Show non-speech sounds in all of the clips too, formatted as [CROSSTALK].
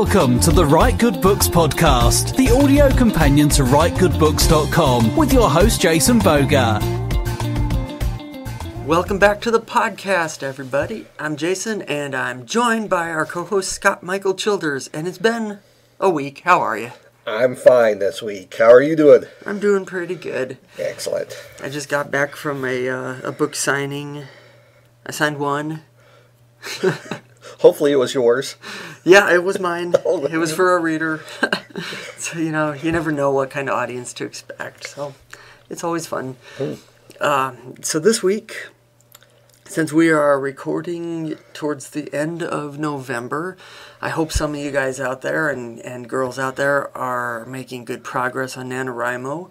Welcome to the Write Good Books podcast, the audio companion to WriteGoodBooks.com, with your host Jason Bougger. Welcome back to the podcast, everybody. I'm Jason, and I'm joined by our co-host Scott Michael Childers. And it's been a week. How are you? I'm fine this week. How are you doing? I'm doing pretty good. Excellent. I just got back from a uh, a book signing. I signed one. [LAUGHS] Hopefully, it was yours. Yeah, it was mine. [LAUGHS] Oh, it was for a reader. [LAUGHS] so you know, you never know what kind of audience to expect. So it's always fun. Uh, so this week, since we are recording towards the end of November, I hope some of you guys out there and, and girls out there are making good progress on NaNoWriMo.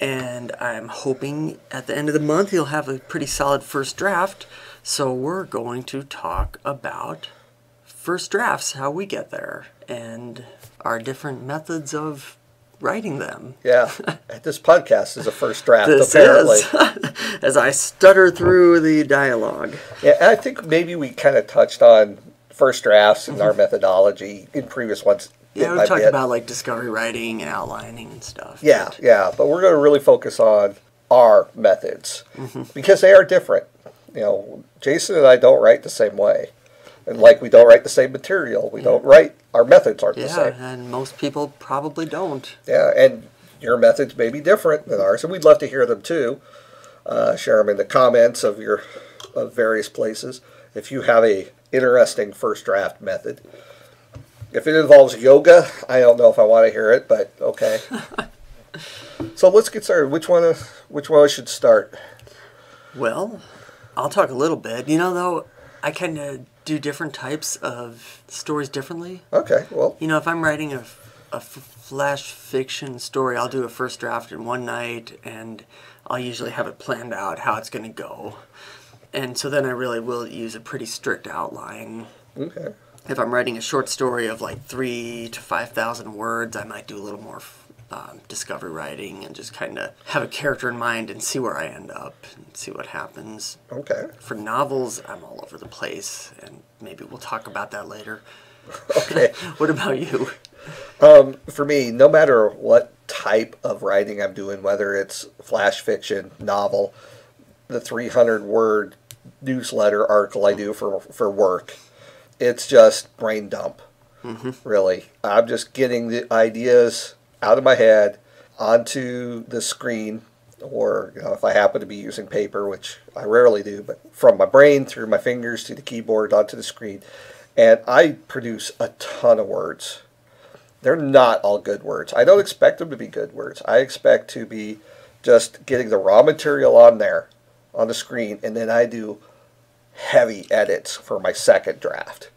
And I'm hoping at the end of the month you'll have a pretty solid first draft. So we're going to talk about first drafts, how we get there, and our different methods of writing them. Yeah, [LAUGHS] this podcast is a first draft, This apparently. is [LAUGHS] as I stutter through the dialogue. Yeah, and I think maybe we kind of touched on first drafts and our methodology in previous ones. Mm-hmm. Yeah, we talked about like discovery writing and outlining and stuff. Yeah, but- yeah, but we're going to really focus on our methods Mm-hmm. because they are different. You know, Jason and I don't write the same way. And like we don't write the same material, we don't write, our methods aren't the Yeah, same. and most people probably don't. Yeah, and your methods may be different than ours, and we'd love to hear them too. Uh, share them in the comments of your of various places. If you have a interesting first draft method, if it involves yoga, I don't know if I want to hear it, but okay. [LAUGHS] so let's get started. Which one? Which one should start? Well, I'll talk a little bit. You know, though, I kind of do different types of stories differently. Okay. Well, You know, if I'm writing a, a f- flash fiction story, I'll do a first draft in one night, and I'll usually have it planned out how it's going to go. And so then I really will use a pretty strict outline. okay. If I'm writing a short story of like three to five thousand words, I might do a little more um, discovery writing and just kind of have a character in mind and see where I end up and see what happens. Okay. For novels, I'm all over the place, and maybe we'll talk about that later. [LAUGHS] Okay. [LAUGHS] What about you? for me, no matter what type of writing I'm doing, whether it's flash fiction, novel, the 300 word newsletter article I do for for work, it's just brain dump. Really, I'm just getting the ideas out of my head onto the screen, or you know, if I happen to be using paper, which I rarely do, but from my brain through my fingers to the keyboard onto the screen, and I produce a ton of words they're not all good words. I don't expect them to be good words. I expect to be just getting the raw material on there on the screen, and then I do heavy edits for my second draft.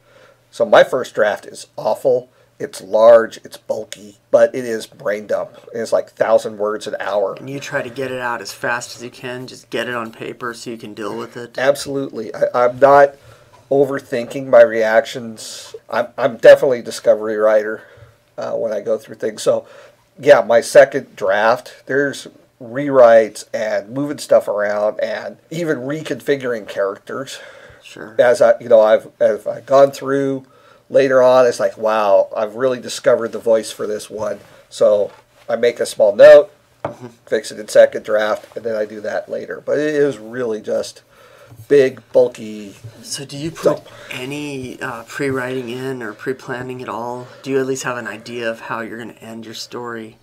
So my first draft is awful. It's large, it's bulky, but it is brain dump. It's like thousand words an hour. And you try to get it out as fast as you can, just get it on paper so you can deal with it. Absolutely. I, I'm not overthinking my reactions. I'm, I'm definitely a discovery writer uh, when I go through things. So, yeah, my second draft, there's rewrites and moving stuff around and even reconfiguring characters Sure. as I, you know, I've as I've gone through later on. It's like, wow, I've really discovered the voice for this one. So I make a small note, fix it in second draft, and then I do that later. But it is really just big, bulky. So do you put Dump. any uh, pre-writing in or pre-planning at all? Do you at least have an idea of how you're going to end your story?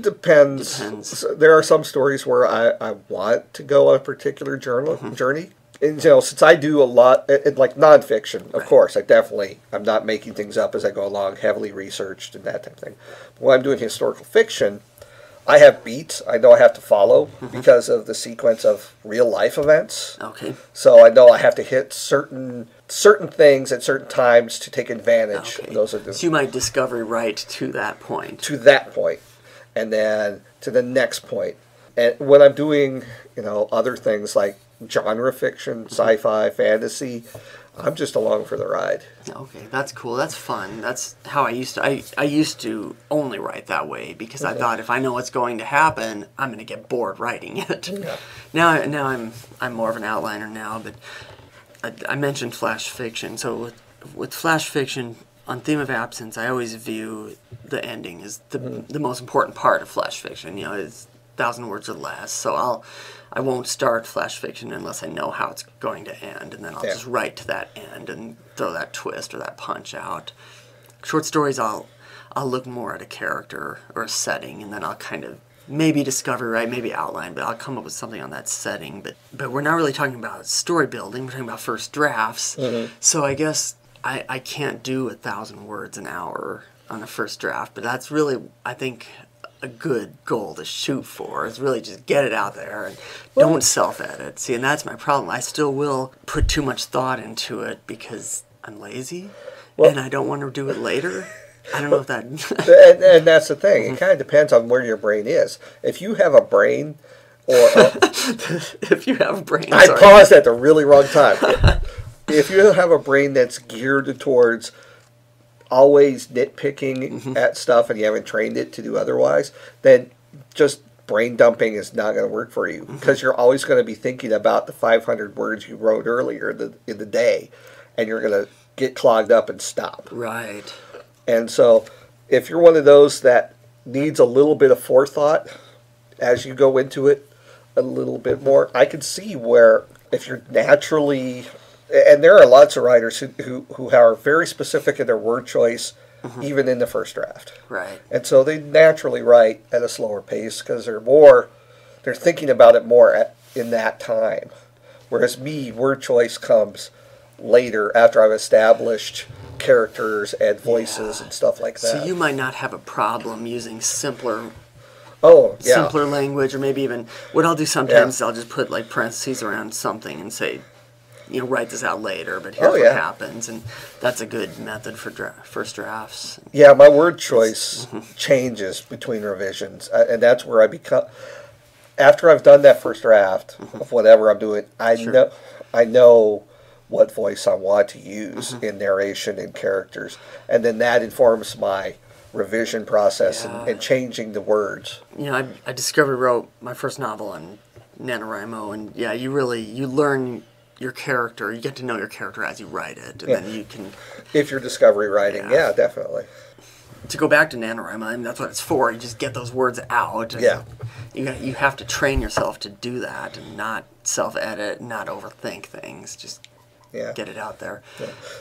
Depends. Depends. There are some stories where I, I want to go on a particular journal journey. And you know, since I do a lot, it, it- like nonfiction, of course, I definitely I'm not making things up as I go along, heavily researched and that type of thing. But when I'm doing historical fiction, I have beats I know I have to follow mm-hmm. because of the sequence of real life events. Okay. So I know I have to hit certain certain things at certain times to take advantage. Okay. Those are the So you might discover right to that point. to that point and then to the next point. And when I'm doing, you know, other things like genre fiction, mm-hmm. sci-fi, fantasy, I'm just along for the ride. Okay, that's cool. That's fun. That's how I used to. I, I used to only write that way because I mm-hmm. thought if I know what's going to happen, I'm going to get bored writing it. Yeah. Now, now I'm I'm more of an outliner now. But I, I mentioned flash fiction. So with with flash fiction, on theme of absence, I always view the ending as the mm-hmm. the most important part of flash fiction. You know, it's thousand words or less. So I'll I won't start flash fiction unless I know how it's going to end, and then I'll Yeah. just write to that end and throw that twist or that punch out. Short stories, I'll I'll look more at a character or a setting, and then I'll kind of maybe discover right, maybe outline, but I'll come up with something on that setting. But but we're not really talking about story building. We're talking about first drafts. Mm-hmm. So I guess I I can't do a thousand words an hour on a first draft, but that's really I think a good goal to shoot for is really just get it out there and don't self edit. See, and that's my problem. I still will put too much thought into it because I'm lazy and I don't want to do it later. I don't know if that. [LAUGHS] [LAUGHS] and, and that's the thing. It mm-hmm. kind of depends on where your brain is. If you have a brain, or [LAUGHS] if you have a brain, I sorry. paused at the really wrong time. if you have a brain that's geared towards always nitpicking mm-hmm. at stuff and you haven't trained it to do otherwise, then just brain dumping is not going to work for you mm-hmm. because you're always going to be thinking about the 500 words you wrote earlier in the, in the day and you're going to get clogged up and stop. Right. And so, if you're one of those that needs a little bit of forethought as you go into it, a little bit more, I can see where if you're naturally, and there are lots of writers who, who, who are very specific in their word choice, mm-hmm. even in the first draft. Right. And so they naturally write at a slower pace because they're more, they're thinking about it more at, in that time. Whereas me, word choice comes later after I've established characters and voices Yeah. and stuff like that. So you might not have a problem using simpler oh, yeah. simpler language or maybe even what I'll do sometimes I'll just put like parentheses around something and say you know write this out later but here's Oh, what happens and that's a good method for dra- first drafts Yeah, my word choice changes between revisions, uh, and that's where I become. After I've done that first draft Mm-hmm. of whatever I'm doing, I know I know what voice I want to use Mm-hmm. in narration and characters, and then that informs my revision process Yeah. and, and changing the words. you know I, I discovered wrote my first novel on NaNoWriMo and yeah you really you learn your character you get to know your character as you write it and Yeah. then you can If you're discovery writing, Yeah. yeah, definitely. to go back to NaNoWriMo I mean that's what it's for you just get those words out and Yeah. you, you have to train yourself to do that and not self-edit not overthink things just Yeah. get it out there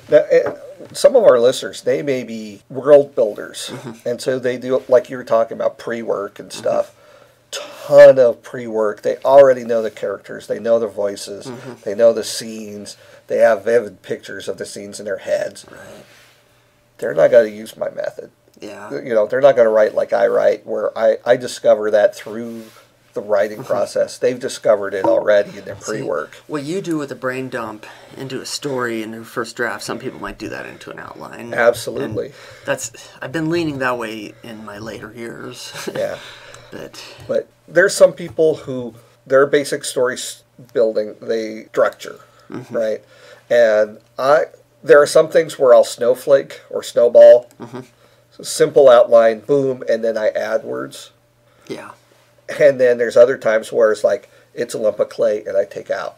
Now, eh, some of our listeners, they may be world builders, Mm-hmm. and so they do like you were talking about pre-work and stuff. Ton of pre-work. They already know the characters. They know the voices. Mm-hmm. They know the scenes. They have vivid pictures of the scenes in their heads. right They're not going to use my method. yeah You know, they're not going to write like I write, where I I discover that through the writing Mm-hmm. process. They've discovered it already in their pre-work. What you do with a brain dump into a story into a first draft, some people might do that into an outline. Absolutely. And that's I've been leaning that way in my later years. Yeah. [LAUGHS] but But there's some people who their basic story building they structure, mm-hmm. right? And I there are some things where I'll snowflake or snowball, mm-hmm. simple outline, boom, and then I add words. yeah. And then there's other times where it's like it's a lump of clay and I take out.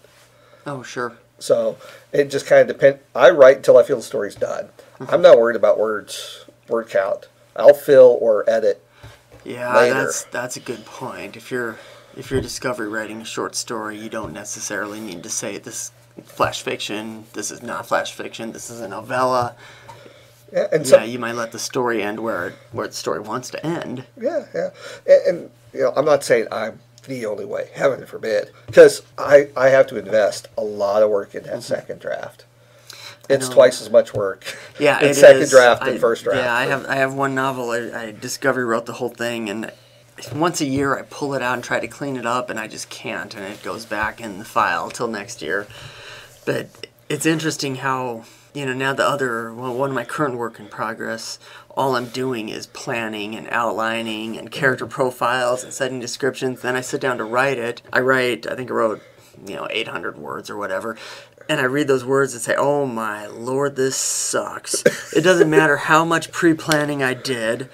Oh sure. So it just kind of depends. I write until I feel the story's done. Mm-hmm. I'm not worried about words, word count. I'll fill or edit. Yeah, Later. that's that's a good point. If you're if you're discovery writing a short story, you don't necessarily need to say this flash fiction, this is not flash fiction, this is a novella. Yeah, and so, Yeah, you might let the story end where where the story wants to end. Yeah, yeah, and, and you know, I'm not saying I'm the only way. Heaven forbid, because I I have to invest a lot of work in that mm-hmm. second draft. It's twice as much work. Yeah, [LAUGHS] in second is. draft I- than first draft. Yeah, I have I have one novel. I, I discovery wrote the whole thing, and once a year I pull it out and try to clean it up, and I just can't, and it goes back in the file till next year. But it's interesting how you know now the other well, one of my current work in progress. All I'm doing is planning and outlining and character profiles and setting descriptions. Then I sit down to write it. I write. I think I wrote you know 800 words or whatever and i read those words and say oh my lord this sucks it doesn't matter how much pre-planning i did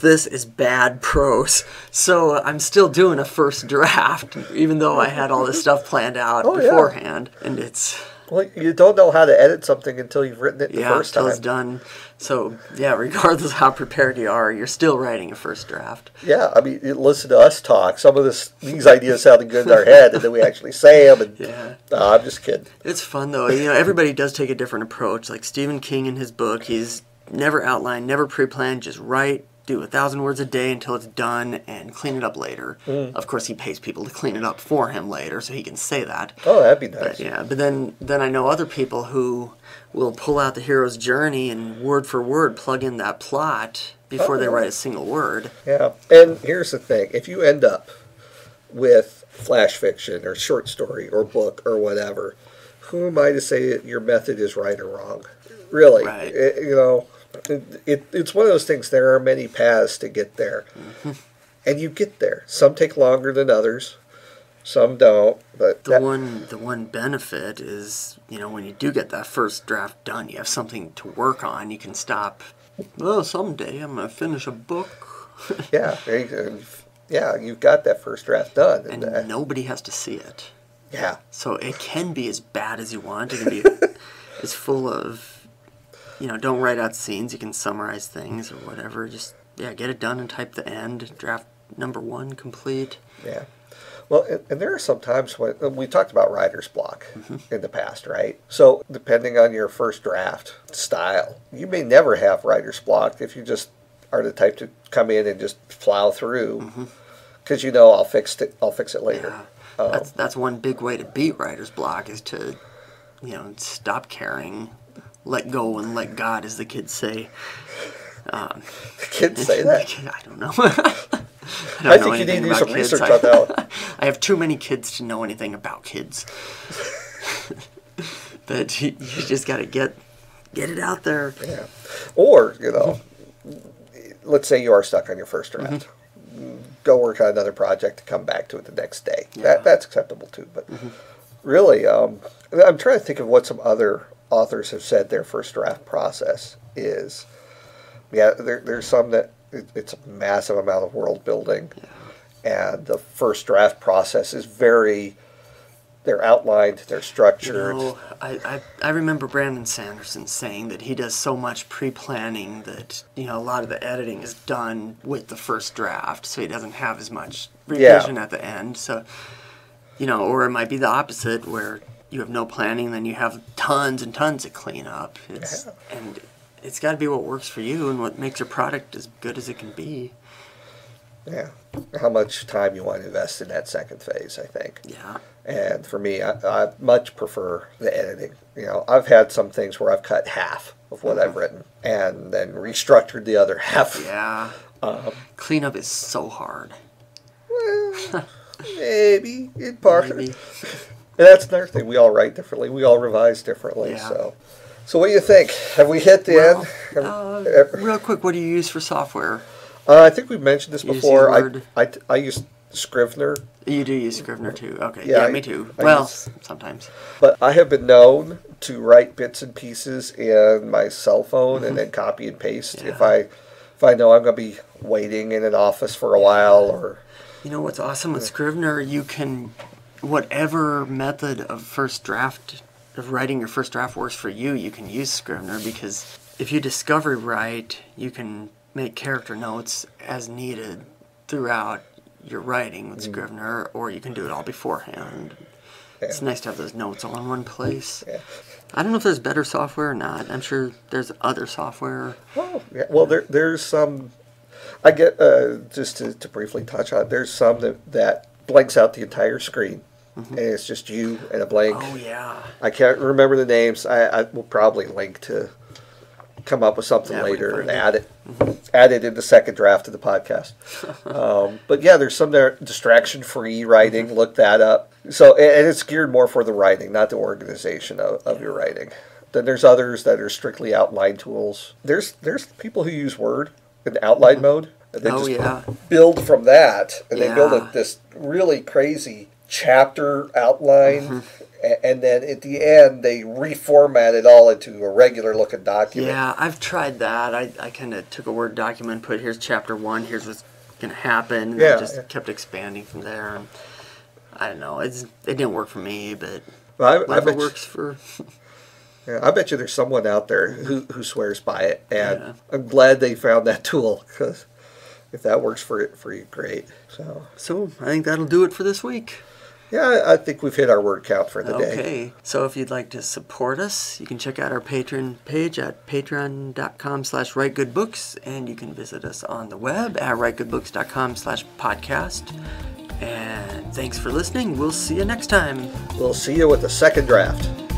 this is bad prose so i'm still doing a first draft even though i had all this stuff planned out Oh, yeah. beforehand and it's Well, you don't know how to edit something until you've written it the yeah, first until time. it's done. So yeah, regardless of how prepared you are, you're still writing a first draft. Yeah, I mean, you listen to us talk. Some of this, these ideas sounded good in our head, and then we actually say them. And Yeah. no, I'm just kidding. It's fun though. You know, everybody does take a different approach. Like Stephen King in his book, he's never outlined, never pre-planned, just write, do a thousand words a day until it's done, and clean it up later. Mm. Of course, he pays people to clean it up for him later, so he can say that. Oh, that'd be nice. But yeah, but then then I know other people who will pull out the hero's journey and word for word plug in that plot before they Oh. write a single word. Yeah, and here's the thing: if you end up with flash fiction or short story or book or whatever, who am I to say that your method is right or wrong? Really, Right. It- you know, it, it, it's one of those things. There are many paths to get there, Mm-hmm. [LAUGHS] and you get there. Some take longer than others, some don't. But The that- one the one benefit is, you know, when you do get that first draft done, you have something to work on. You can stop. Well, someday I'm gonna finish a book, [LAUGHS] yeah, yeah, you've got that first draft done, and and, uh, nobody has to see it. yeah, So it can be as bad as you want. It can be [LAUGHS] it's full of, you know, don't write out scenes. You can summarize things or whatever. Just yeah, get it done and type the end. Draft number one complete. Yeah. Well, and, and there are some times when and we talked about writer's block mm-hmm. in the past, right? So, depending on your first draft style, you may never have writer's block if you just are the type to come in and just plow through mm-hmm. because you know I'll fix it. I'll fix it later. Yeah. That's um, that's one big way to beat writer's block is to, you know, stop caring, let go and let God, as the kids say. Um, the Kids say [LAUGHS] that. I don't know. [LAUGHS] I, don't I know think you need to do some kids. research I, on that. [LAUGHS] I have too many kids to know anything about kids. but you, you just got to get get it out there. Yeah. Or, you know, let's say you are stuck on your first draft. Mm-hmm. Go work on another project to come back to it the next day. Yeah. That, that's acceptable too. But mm-hmm. really, um, I'm trying to think of what some other authors have said their first draft process is. Yeah, there, there's some that it, it's a massive amount of world building. And the first draft process is very, they're outlined, they're You structured. know, I, I, I remember Brandon Sanderson saying that he does so much pre-planning that you know a lot of the editing is done with the first draft, so he doesn't have as much Yeah. revision at the end. So, you know, or it might be the opposite where you have no planning, then you have tons and tons of clean up. It's, And it's got to be what works for you and what makes your product as good as it can be. Yeah. How much time you want to invest in that second phase, I think. Yeah. And for me, I, I much prefer the editing. You know, I've had some things where I've cut half of what I've written and then restructured the other half. Yeah. [LAUGHS] Um, Cleanup is so hard. Well, [LAUGHS] maybe in part. Maybe. [LAUGHS] And that's another thing. We all write differently. We all revise differently. Yeah. So, so what do you think? Have we hit the Well, end? Uh, real quick, what do you use for software? uh, I think we've mentioned this You before. I, I, I use Scrivener, You do use Scrivener too. Okay. Yeah, Yeah, I- me too. I well, use- sometimes. but I have been known to write bits and pieces in my cell phone and then copy and paste if Mm-hmm. I if I know I'm going to be waiting in an office for a while or You know what's awesome with Scrivener? You can, whatever method of first draft, of writing your first draft works for you, you can use Scrivener because if you discover right, you can make character notes as needed throughout your writing with Scrivener, or you can do it all beforehand. It's nice to have those notes all in one place. Yeah. I don't know if there's better software or not. I'm sure there's other software. Oh, yeah. Well, there, there's some. I get uh, just to, to briefly touch on. There's some that that blanks out the entire screen, and it's just you and a blank. Oh yeah. I can't remember the names. I, I will probably link to come up with something Yeah, later and add it. Add it in the second draft of the podcast. [LAUGHS] um, but yeah, there's some there distraction free writing. Look that up. So and it's geared more for the writing, not the organization of, of your writing. Then there's others that are strictly outline tools. There's there's people who use Word in outline mode. And they Oh, just yeah. build from that, and they build a, this really crazy chapter outline, Mm-hmm. and then at the end they reformat it all into a regular looking document. Yeah, I've tried that. I, I kind of took a Word document, put here's chapter one, here's what's going to happen, and Yeah, I just yeah. kept expanding from there. I don't know, it's, it didn't work for me, but Well, I, I bet, works for. [LAUGHS] yeah, I bet you there's someone out there who, who swears by it, and Yeah. I'm glad they found that tool because if that works for it, for you, great. So So I think that'll do it for this week. Yeah, I think we've hit our word count for the day. Okay. So if you'd like to support us, you can check out our Patreon page at patreon.com slash writegoodbooks, and you can visit us on the web at writegoodbooks.com slash podcast. And thanks for listening. We'll see you next time. We'll see you with the second draft.